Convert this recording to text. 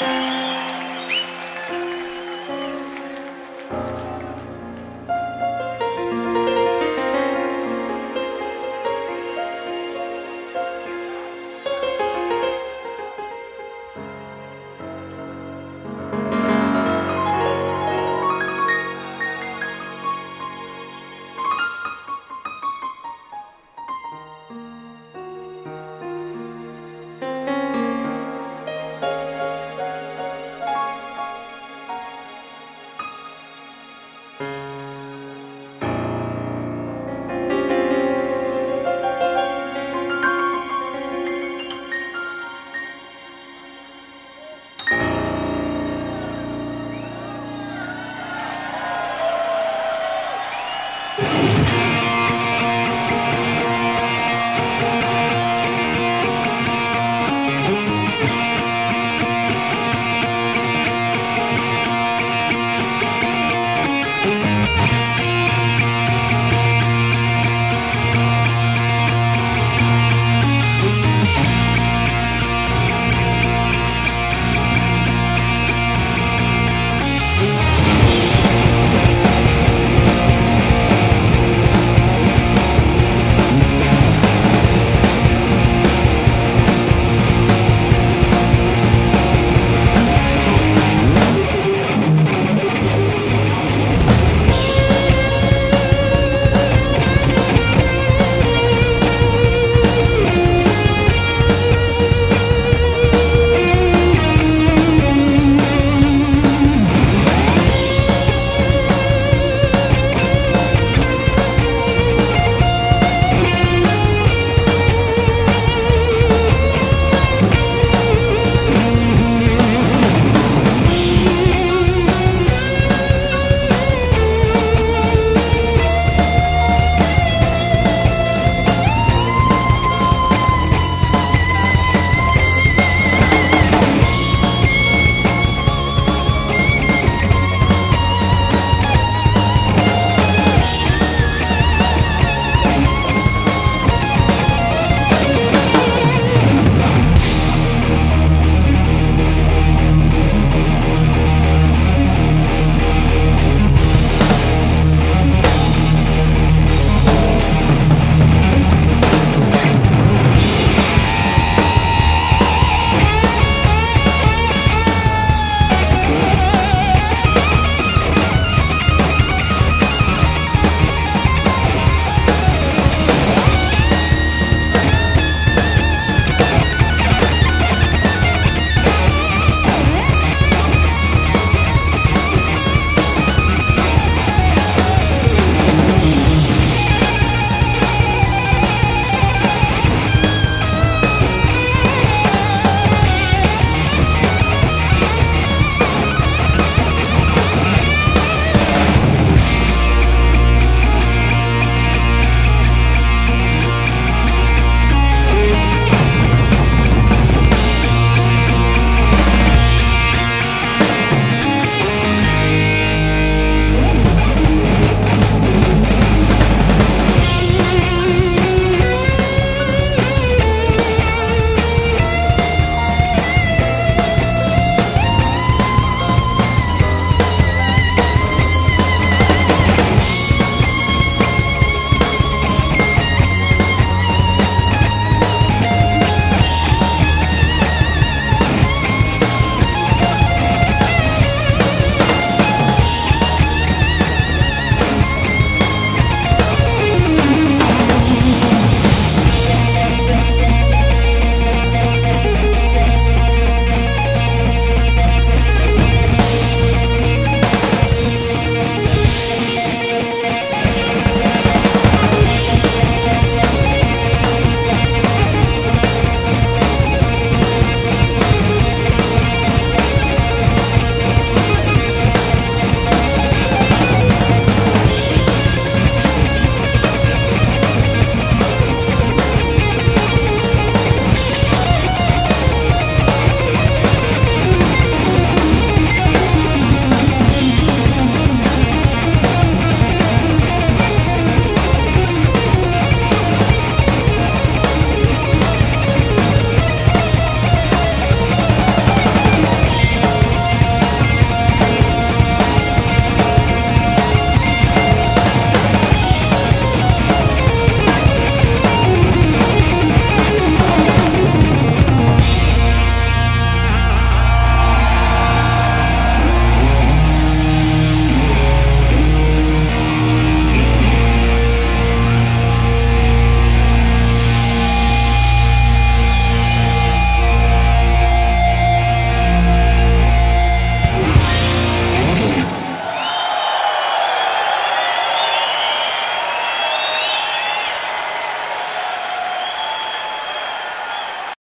Bye.